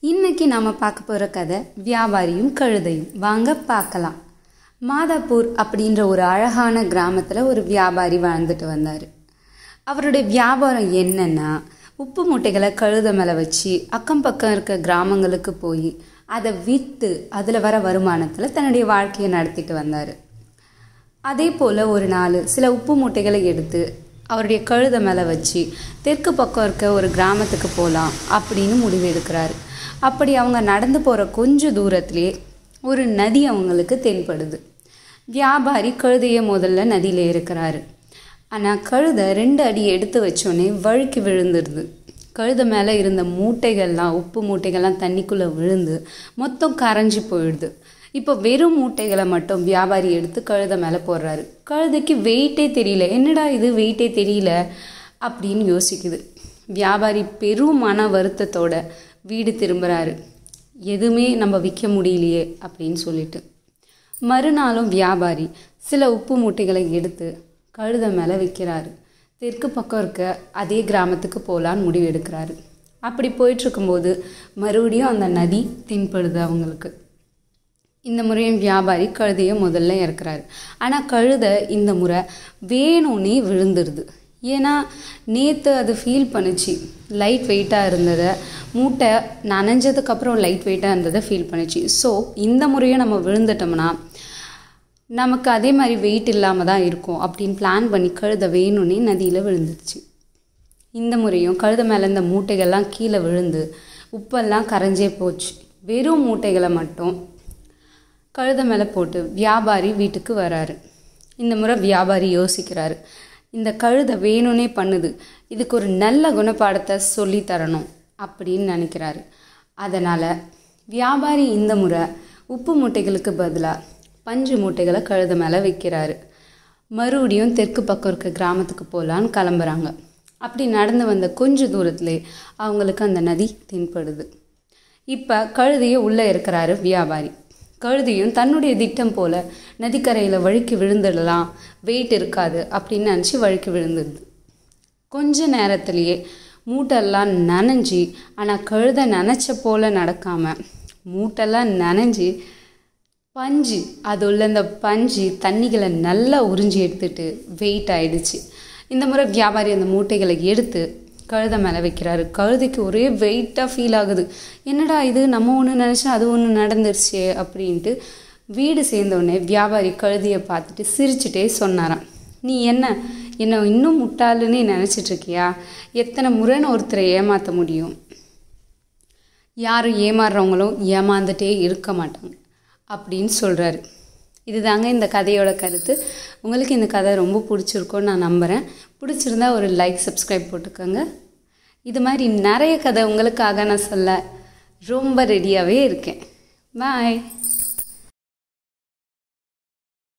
இன்னைக்கு நாம பார்க்க போகிற கதை வியாபாரியும் கழுதையும். வாங்க பார்க்கலாம். மாதாப்பூர் அப்படின்ற ஒரு அழகான கிராமத்தில் ஒரு வியாபாரி வாழ்ந்துட்டு வந்தார். அவருடைய வியாபாரம் என்னன்னா உப்பு மூட்டைகளை கழுத மேலே வச்சு அக்கம் பக்கம் இருக்க கிராமங்களுக்கு போய் அதை விற்று அதில் வர வருமானத்தில் தன்னுடைய வாழ்க்கையை நடத்திட்டு வந்தார். அதே போல் ஒரு நாள் சில உப்பு மூட்டைகளை எடுத்து அவருடைய கழுத மேலே வச்சு தெற்கு பக்கம் இருக்க ஒரு கிராமத்துக்கு போகலாம் அப்படின்னு முடிவு எடுக்கிறாரு. அப்படி அவங்க நடந்து போகிற கொஞ்சம் தூரத்துலேயே ஒரு நதி அவங்களுக்கு தென்படுது. வியாபாரி கழுதையை முதல்ல நதியில் இருக்கிறாரு. ஆனால் கழுதை ரெண்டு அடி எடுத்து வச்சோடனே வழுக்கி விழுந்துருது. கழுத மேலே இருந்த மூட்டைகள்லாம் உப்பு மூட்டைகள்லாம் தண்ணிக்குள்ளே விழுந்து மொத்தம் கரைஞ்சி போயிடுது. இப்போ வெறும் மூட்டைகளை மட்டும் வியாபாரி எடுத்து கழுத மேலே போடுறாரு. கழுதைக்கு வெயிட்டே தெரியல. என்னடா இது வெயிட்டே தெரியல அப்படின்னு யோசிக்குது. வியாபாரி பெரும் மன வருத்தத்தோட வீடு திரும்புகிறாரு எதுவுமே நம்ம விற்க முடியலையே அப்படின்னு சொல்லிட்டு. மறுநாளும் வியாபாரி சில உப்பு மூட்டைகளை எடுத்து கழுதை மேலே விற்கிறாரு தெற்கு பக்கம் இருக்க அதே கிராமத்துக்கு போகலான்னு முடிவு எடுக்கிறாரு. அப்படி போயிட்டுருக்கும்போது மறுபடியும் அந்த நதி தென்படுது அவங்களுக்கு. இந்த முறையும் வியாபாரி கழுதையை முதல்ல இறக்குறாரு. ஆனால் கழுதை இந்த முறை வேணும்னே விழுந்துருது. ஏன்னா நேற்று அது ஃபீல் பண்ணுச்சு. லைட் வெயிட்டாக இருந்ததை மூட்டை நனைஞ்சதுக்கப்புறம் லைட் வெயிட்டாக இருந்ததை ஃபீல் பண்ணுச்சு. ஸோ இந்த முறையும் நம்ம விழுந்துட்டோம்னா நமக்கு அதே மாதிரி வெயிட் இல்லாமல் தான் இருக்கும் அப்படின்னு பிளான் பண்ணி கழுத வேணும்னே நதியில் விழுந்துருச்சு. இந்த முறையும் கழுத மேலே இந்த மூட்டைகள்லாம் கீழே விழுந்து உப்பெல்லாம் கரைஞ்சே போச்சு. வெறும் மூட்டைகளை மட்டும் கழுத மேலே போட்டு வியாபாரி வீட்டுக்கு வராரு. இந்த முறை வியாபாரி யோசிக்கிறாரு. இந்த கழுதை வேணும்னே பண்ணுது. இதுக்கு ஒரு நல்ல குணப்பாடத்தை சொல்லி தரணும் அப்படின்னு நினைக்கிறாரு. அதனால் வியாபாரி இந்த முறை உப்பு மூட்டைகளுக்கு பதிலாக பஞ்சு மூட்டைகளை கழுத மேலே வைக்கிறாரு. மறுபடியும் தெற்கு பக்கம் இருக்க கிராமத்துக்கு போகலான்னு கிளம்புறாங்க. அப்படி நடந்து வந்த கொஞ்ச தூரத்திலே அவங்களுக்கு அந்த நதி தென்படுது. இப்போ கழுதையை உள்ளே இருக்கிறாரு வியாபாரி. கழுதியும் தன்னுடைய திட்டம் போல் நதிக்கரையில் வழுக்கி விழுந்துடலாம். வெயிட் இருக்காது அப்படின்னு நினச்சி வழுக்கி விழுந்துடுது. கொஞ்ச நேரத்திலேயே மூட்டெல்லாம் நனைஞ்சி ஆனால் கழுதை நினச்ச போல் நடக்காமல் மூட்டெல்லாம் நனைஞ்சி பஞ்சு அது உள்ள இந்த பஞ்சு தண்ணிகளை நல்லா உறிஞ்சி எடுத்துட்டு வெயிட் ஆயிடுச்சு. இந்த முறை வியாபாரி அந்த மூட்டைகளை எடுத்து கழுதை மேலே வைக்கிறாரு. கழுதைக்கு ஒரே வெயிட்டாக ஃபீல் ஆகுது. என்னடா இது? நம்ம ஒன்று நினச்சா அது ஒன்று நடந்துருச்சு அப்படின்ட்டு வீடு சேர்ந்தோடனே வியாபாரி கழுதையை பார்த்துட்டு சிரிச்சுட்டே சொன்னாராம். நீ என்ன? என்னை இன்னும் முட்டாளுன்னு நினச்சிட்ருக்கியா எத்தனை முறைன்னு ஒருத்தரை ஏமாற்ற முடியும்? யாரும் ஏமாறுறவங்களும் ஏமாந்துட்டே இருக்க மாட்டாங்க அப்படின்னு சொல்கிறாரு இதுதாங்க இந்த கதையோட கருத்து. உங்களுக்கு இந்த கதை ரொம்ப பிடிச்சிருக்கும்னு நான் நம்புகிறேன் பிடிச்சிருந்தா ஒரு லைக் சப்ஸ்கிரைப் போட்டுக்கோங்க. இது மாதிரி நிறைய கதை உங்களுக்காக நான் சொல்ல ரொம்ப ரெடியாகவே இருக்கேன். பாய்